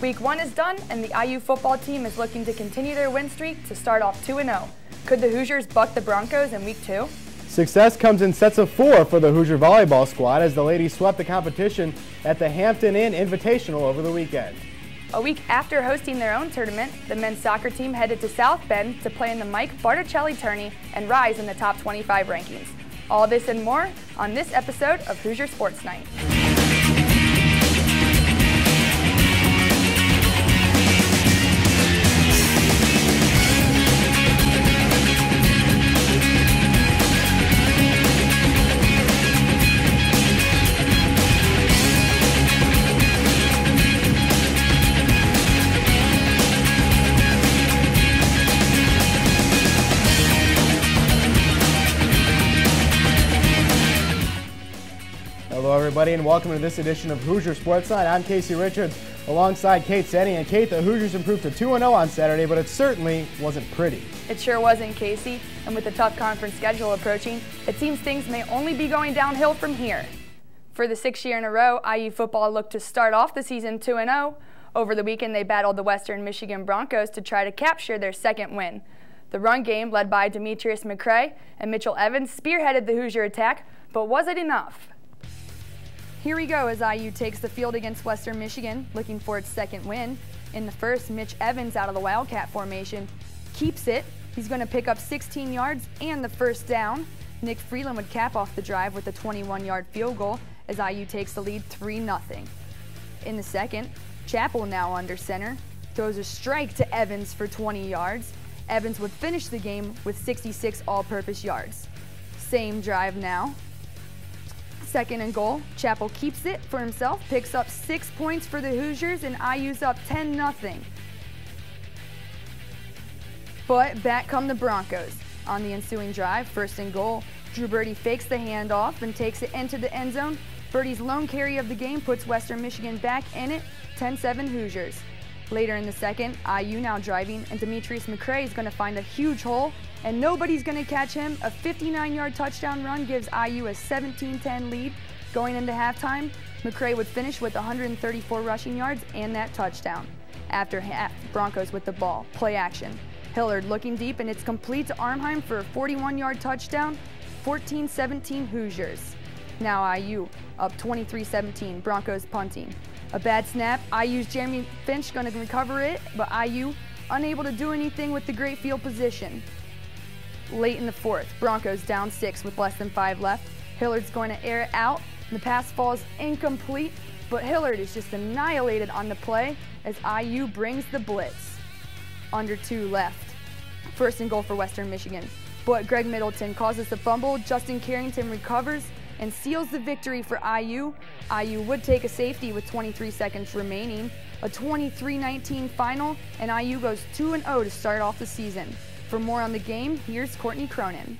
Week one is done, and the IU football team is looking to continue their win streak to start off 2 0. Could the Hoosiers buck the Broncos in week two? Success comes in sets of four for the Hoosier volleyball squad as the ladies swept the competition at the Hampton Inn Invitational over the weekend. A week after hosting their own tournament, the men's soccer team headed to South Bend to play in the Mike Berticelli tourney and rise in the top 25 rankings. All this and more on this episode of Hoosier Sports Nite. Everybody, and welcome to this edition of Hoosier Sports Nite. I'm Casey Richards alongside Kate Senne. And Kate, the Hoosiers improved to 2 0 on Saturday, but it certainly wasn't pretty. It sure wasn't, Casey. And with the tough conference schedule approaching, it seems things may only be going downhill from here. For the sixth year in a row, IU football looked to start off the season 2 0. Over the weekend, they battled the Western Michigan Broncos to try to capture their second win. The run game, led by Demetrius McCray and Mitchell Evans, spearheaded the Hoosier attack, but was it enough? Here we go as IU takes the field against Western Michigan, looking for its second win. In the first, Mitch Evans out of the Wildcat formation keeps it. He's going to pick up 16 yards and the first down. Nick Freeland would cap off the drive with a 21-yard field goal as IU takes the lead 3-0. In the second, Chappell now under center throws a strike to Evans for 20 yards. Evans would finish the game with 66 all-purpose yards. Same drive now. Second and goal, Chappell keeps it for himself, picks up six points for the Hoosiers, and IU's up 10 0. But back come the Broncos. On the ensuing drive, first and goal, Drew Birdie fakes the handoff and takes it into the end zone. Birdie's lone carry of the game puts Western Michigan back in it, 10-7 Hoosiers. Later in the second, IU now driving, and Demetrius McCray is going to find a huge hole and nobody's going to catch him. A 59-yard touchdown run gives IU a 17-10 lead. Going into halftime, McCray would finish with 134 rushing yards and that touchdown. After half, Broncos with the ball, play action. Hillard looking deep and it's complete to Arnheim for a 41-yard touchdown, 14-17 Hoosiers. Now IU up 23-17, Broncos punting. A bad snap, IU's Jeremy Finch going to recover it, but IU unable to do anything with the great field position. Late in the fourth, Broncos down six with less than five left. Hillard's going to air it out. The pass falls incomplete, but Hillard is just annihilated on the play as IU brings the blitz. Under two left. First and goal for Western Michigan. But Greg Middleton causes the fumble. Justin Carrington recovers and seals the victory for IU. IU would take a safety with 23 seconds remaining. A 23-19 final, and IU goes 2-0 to start off the season. For more on the game, here's Courtney Cronin.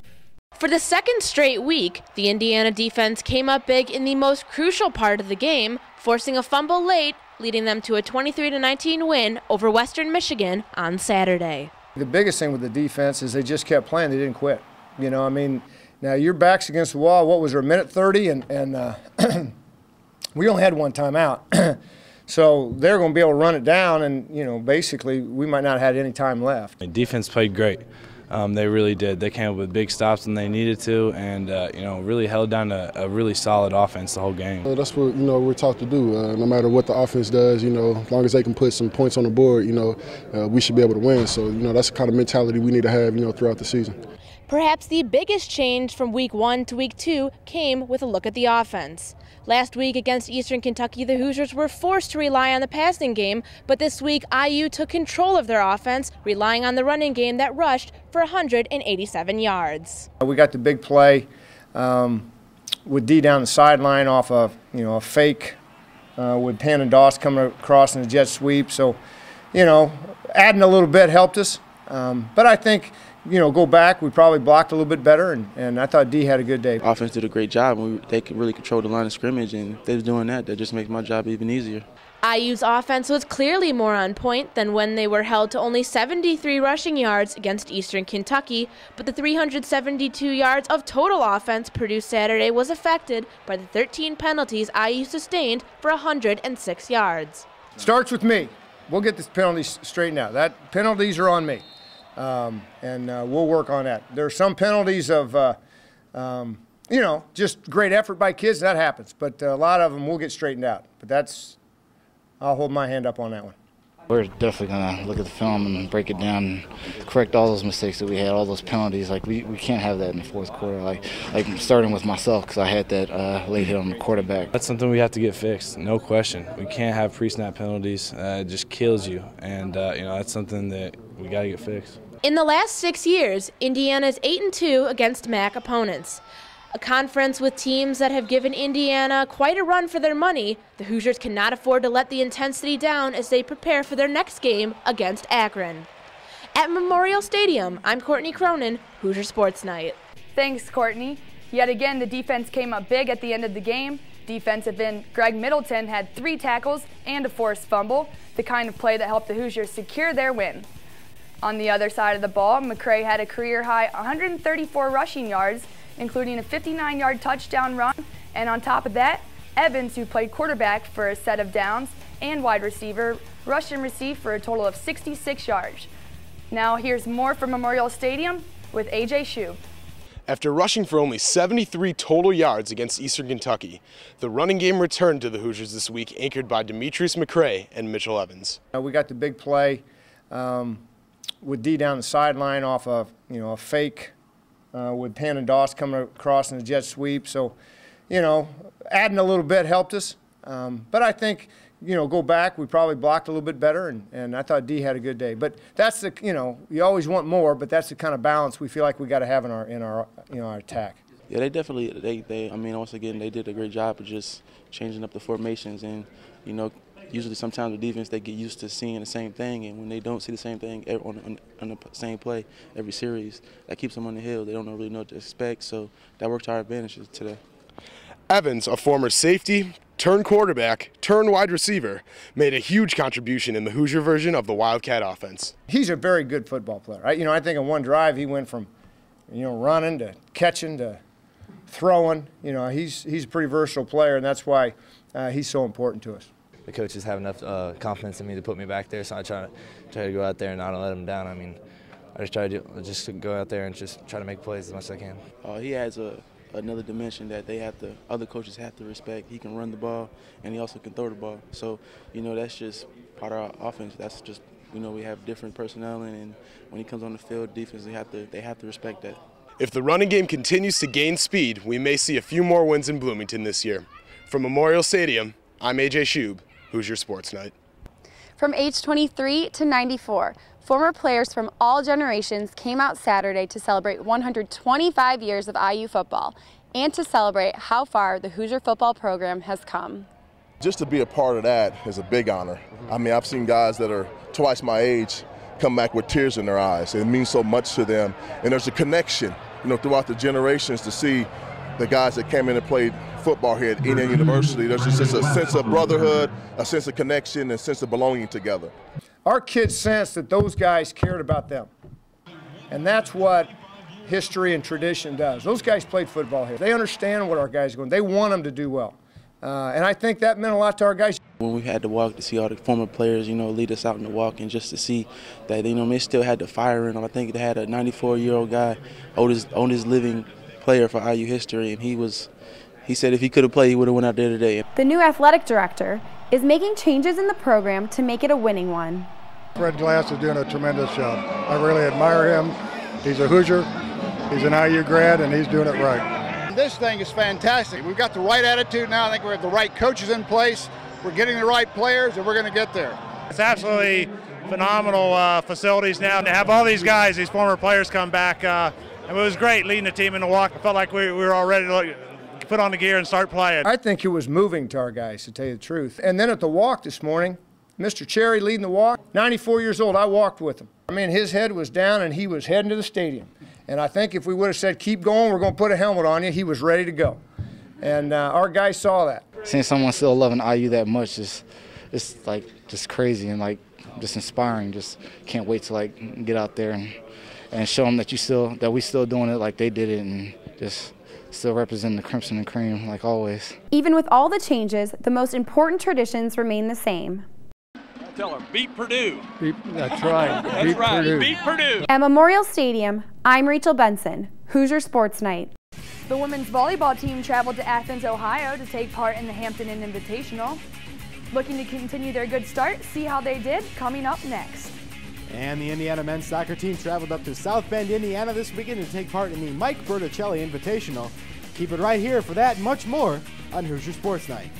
For the second straight week, the Indiana defense came up big in the most crucial part of the game, forcing a fumble late, leading them to a 23-19 win over Western Michigan on Saturday. The biggest thing with the defense is they just kept playing. They didn't quit. You know, I mean, now your back's against the wall. What was there, a minute 30? And, and uh, we only had one timeout. So they're going to be able to run it down, and you know, basically, we might not have had any time left. The defense played great. Um, they really did. They came up with big stops when they needed to, and uh, you know, really held down a, a, really solid offense the whole game. That's what you know we're taught to do. Uh, no matter what the offense does, you know, as long as they can put some points on the board, you know, uh, we should be able to win. So you know, that's the kind of mentality we need to have, you know, throughout the season. Perhaps the biggest change from week one to week two came with a look at the offense. Last week against Eastern Kentucky, the Hoosiers were forced to rely on the passing game, but this week IU took control of their offense, relying on the running game that rushed for 187 yards. We got the big play um, with D down the sideline off a you know a fake uh, with Tandon Doss coming across in a jet sweep. So, you know, adding a little bit helped us. Um, but I think you know, go back, we probably blocked a little bit better, and, and I thought D had a good day. Offense did a great job. We, they could really control the line of scrimmage, and if they was doing that, that just makes my job even easier. IU's offense was clearly more on point than when they were held to only 73 rushing yards against Eastern Kentucky, but the 372 yards of total offense produced Saturday was affected by the 13 penalties IU sustained for 106 yards. Starts with me. we'll get this penalties straightened out. That penalties are on me, um, and uh, we'll work on that. There are some penalties of, uh, um, you know, just great effort by kids. That happens, but a lot of them will get straightened out. But that's, I'll hold my hand up on that one. We're definitely gonna look at the film and break it down, and correct all those mistakes that we had, all those penalties. Like we, we can't have that in the fourth quarter. Like like starting with myself because I had that uh, late hit on the quarterback. That's something we have to get fixed, no question. We can't have pre-snap penalties. Uh, it just kills you, and uh, you know that's something that we got to get fixed. In the last six years, Indiana is 8 and 2 against MAC opponents. A conference with teams that have given Indiana quite a run for their money, the Hoosiers cannot afford to let the intensity down as they prepare for their next game against Akron. At Memorial Stadium, I'm Courtney Cronin, Hoosier Sports Nite. Thanks, Courtney. Yet again, the defense came up big at the end of the game. Defensive end Greg Middleton had three tackles and a forced fumble, the kind of play that helped the Hoosiers secure their win. On the other side of the ball, McCray had a career high 134 rushing yards including a 59 yard touchdown run. And on top of that, Evans, who played quarterback for a set of downs, and wide receiver, rushed and received for a total of 66 yards. Now, here's more from Memorial Stadium with AJ Schub. After rushing for only 73 total yards against Eastern Kentucky, the running game returned to the Hoosiers this week, anchored by Demetrius McCray and Mitchell Evans. Uh, we got the big play um, with D down the sideline off of you know a fake uh, with Tandon Doss coming across in the jet sweep. So, you know, adding a little bit helped us. Um, but I think, you know, go back, we probably blocked a little bit better, and, and I thought D had a good day. But that's the, you know, you always want more, but that's the kind of balance we feel like we got to have in our, in our, you know, our attack. Yeah, they definitely, they, they, I mean, once again, they did a great job of just changing up the formations and, you know, usually sometimes the defense they get used to seeing the same thing, and when they don't see the same thing on, on, on, the same play every series, that keeps them on the hill. They don't really know what to expect, so that worked to our advantage today. Evans, a former safety, turned quarterback, turned wide receiver, made a huge contribution in the Hoosier version of the Wildcat offense. He's a very good football player. I, you know, I think in one drive he went from, you know, running to catching to throwing. You know, he's he's a pretty versatile player, and that's why uh, he's so important to us the coaches have enough uh, confidence in me to put me back there. So I try to try to go out there and not let them down. I mean, I just try to do, just go out there and just try to make plays as much as I can. Uh, he has a another dimension that they have to other coaches have to respect. He can run the ball and he also can throw the ball. So you know that's just part of our offense. That's just you know we have different personnel and when he comes on the field, defense they have to they have to respect that. If the running game continues to gain speed, we may see a few more wins in Bloomington this year. From Memorial Stadium, I'm AJ Schub. Hoosier Sports Nite. From age 23 to 94, former players from all generations came out Saturday to celebrate 125 years of IU football and to celebrate how far the Hoosier football program has come. Just to be a part of that is a big honor. I mean, I've seen guys that are twice my age come back with tears in their eyes. It means so much to them. And there's a connection, you know, throughout the generations to see the guys that came in and played football here at Indiana University. There's just a sense of brotherhood, a sense of connection, and a sense of belonging together. Our kids sense that those guys cared about them. And that's what history and tradition does. Those guys played football here. They understand what our guys are going. They want them to do well. Uh, and I think that meant a lot to our guys. When we had to walk to see all the former players, you know, lead us out in the walk, and just to see that, you know, they still had the fire in them. I think they had a 94-year-old guy, oldest, oldest living player for IU history, and he was he said if he could have played, he would have went out there today. The new athletic director is making changes in the program to make it a winning one. Fred Glass is doing a tremendous job. I really admire him. He's a Hoosier, he's an IU grad, and he's doing it right. This thing is fantastic. We've got the right attitude now. I think we have the right coaches in place. We're getting the right players, and we're going to get there. It's absolutely phenomenal uh, facilities now. To have all these guys, these former players come back, uh, it was great leading the team in the walk. I felt like we, we were all ready to put on the gear and start playing. I think it was moving to our guys, to tell you the truth. And then at the walk this morning, Mr. Cherry leading the walk, 94 years old, I walked with him. I mean, his head was down and he was heading to the stadium. And I think if we would have said, keep going, we're going to put a helmet on you, he was ready to go. And uh, our guys saw that. Seeing someone still loving IU that much is, it's like just crazy and like just inspiring. Just can't wait to like get out there and, and show them that you still that we still doing it like they did it and just still representing the Crimson and Cream like always. Even with all the changes, the most important traditions remain the same. Tell her, beat Purdue. Beat, that's right. That's beat right. Purdue. Beat Purdue. At Memorial Stadium, I'm Rachel Benson, Hoosier Sports Nite. The women's volleyball team traveled to Athens, Ohio to take part in the Hampton Inn Invitational. Looking to continue their good start, see how they did coming up next. And the Indiana men's soccer team traveled up to South Bend, Indiana this weekend to take part in the Mike Berticelli Invitational. Keep it right here for that and much more on Hoosier Sports Nite.